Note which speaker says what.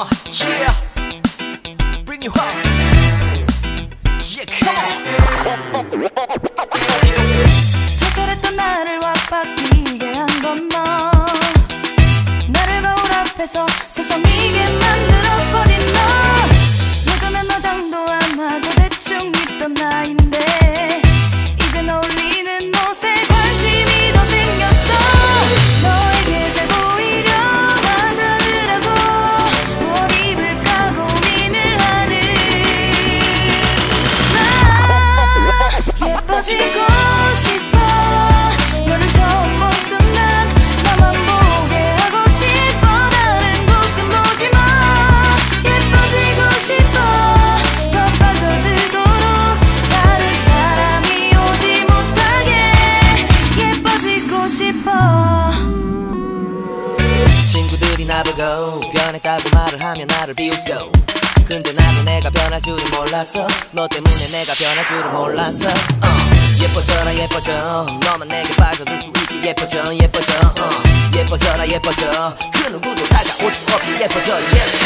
Speaker 1: Yeah. Bring you home. Yeah, come on.
Speaker 2: 나보고
Speaker 1: 변했다고 말을 하면 나를 비웃고 근데 나도 내가 변할 줄은 몰랐어. 너 때문에 내가 변할 줄은 몰랐어. 어. 예뻐져라 예뻐져. 너만 내게 빠져들 수 있게 예뻐져 예뻐져. 어. 예뻐져라 예뻐져. 그 누구도 다가올 수 없게 예뻐져 Yes,